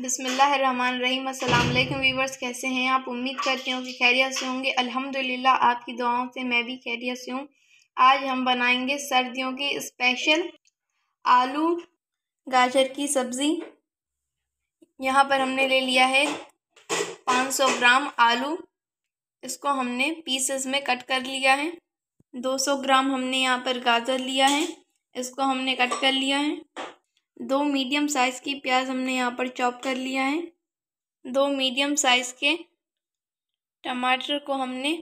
बिसमीम अस्सलाम वीवर्स कैसे हैं आप? उम्मीद करती हूँ कि खैरियत से होंगे। अल्हम्दुलिल्लाह, आपकी दुआओं से मैं भी खैरियत से हूँ। आज हम बनाएँगे सर्दियों की स्पेशल आलू गाजर की सब्ज़ी। यहाँ पर हमने ले लिया है 500 ग्राम आलू। इसको हमने पीसेस में कट कर लिया है। 200 ग्राम हमने यहाँ पर गाजर लिया है। इसको हमने कट कर लिया है। दो मीडियम साइज़ की प्याज हमने यहाँ पर चॉप कर लिया है। दो मीडियम साइज़ के टमाटर को हमने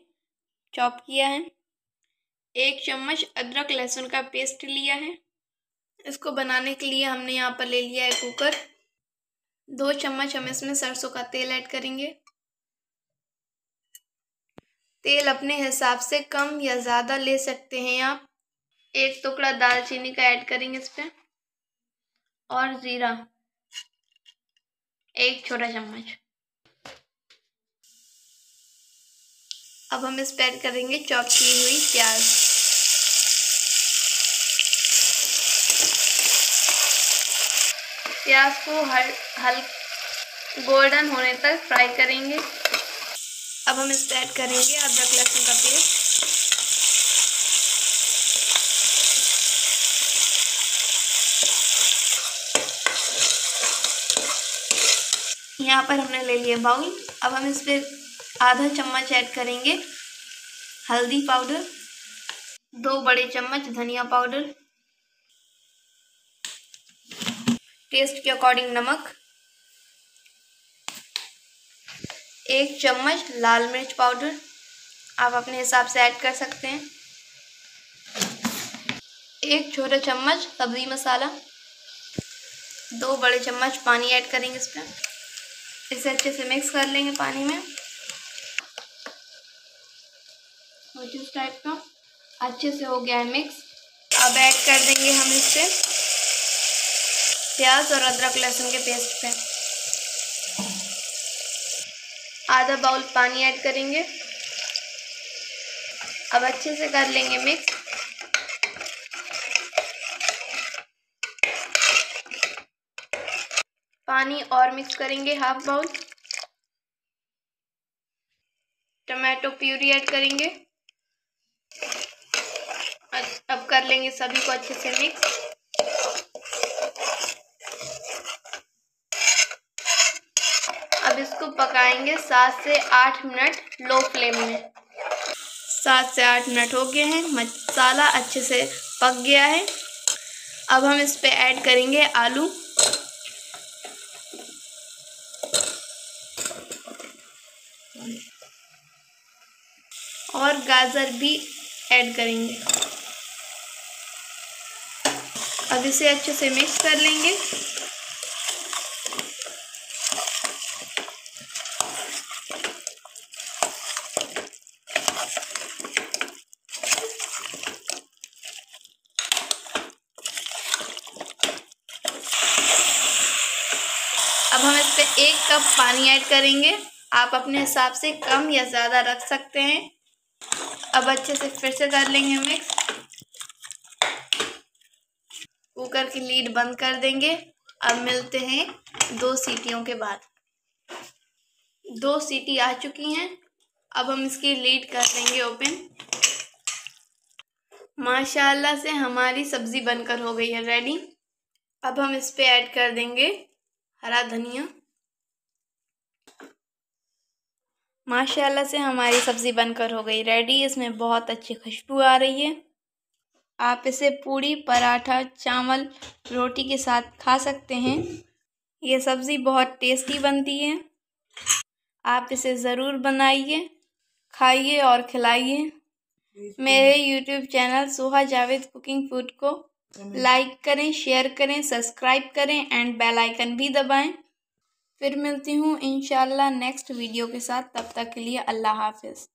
चॉप किया है। एक चम्मच अदरक लहसुन का पेस्ट लिया है। इसको बनाने के लिए हमने यहाँ पर ले लिया है कुकर। दो चम्मच हम इसमें सरसों का तेल ऐड करेंगे। तेल अपने हिसाब से कम या ज़्यादा ले सकते हैं आप। एक टुकड़ा दालचीनी का ऐड करेंगे इस पर और ज़ीरा। एक छोटा चम्मच। अब हम इस पर करेंगे चॉप की हुई प्याज। प्याज को हल हल, गोल्डन होने तक फ्राई करेंगे। अब हम इस पर ऐड करेंगे अदरक लहसुन का पेस्ट। यहाँ पर हमने ले लिया बाउल। अब हम इस पर आधा चम्मच ऐड करेंगे हल्दी पाउडर, दो बड़े चम्मच धनिया पाउडर, टेस्ट के अकॉर्डिंग नमक, एक चम्मच लाल मिर्च पाउडर, आप अपने हिसाब से ऐड कर सकते हैं। एक छोटा चम्मच सब्ज़ी मसाला, दो बड़े चम्मच पानी ऐड करेंगे इस पर इसे अच्छे से मिक्स कर लेंगे पानी में। कुछ इस टाइप का अच्छे से हो गया है मिक्स अब ऐड कर देंगे हम इससे प्याज और अदरक लहसुन के पेस्ट पे। आधा बाउल पानी ऐड करेंगे। अब अच्छे से कर लेंगे मिक्स पानी और मिक्स करेंगे half bowl. Tomato puree add करेंगे। अब कर लेंगे सभी को अच्छे से मिक्स। अब इसको पकाएँगे सात से आठ मिनट लो फ्लेम में। सात से आठ मिनट हो गए हैं। मसाला अच्छे से पक गया है। अब हम इस पे ऐड करेंगे आलू। और गाजर भी ऐड करेंगे। अब इसे अच्छे से मिक्स कर लेंगे। अब हम इस पर एक कप पानी ऐड करेंगे। आप अपने हिसाब से कम या ज़्यादा रख सकते हैं। अब अच्छे से फिर से कर लेंगे मिक्स कुकर की लीड बंद कर देंगे। अब मिलते हैं दो सीटियों के बाद। दो सीटी आ चुकी हैं। अब हम इसकी लीड कर देंगे ओपन माशाल्लाह से हमारी सब्ज़ी बनकर हो गई है रेडी अब हम इस पे ऐड कर देंगे हरा धनिया। माशाल्लाह से हमारी सब्ज़ी बनकर हो गई रेडी इसमें बहुत अच्छी खुशबू आ रही है। आप इसे पूड़ी पराठा चावल रोटी के साथ खा सकते हैं। ये सब्ज़ी बहुत टेस्टी बनती है। आप इसे ज़रूर बनाइए खाइए और खिलाइए। मेरे YouTube channel Suha Javed cooking food को लाइक करें शेयर करें सब्सक्राइब करें एंड बेल आइकन भी दबाएँ। फिर मिलती हूँ इन नेक्स्ट वीडियो के साथ। तब तक के लिए अल्लाह हाफिज़।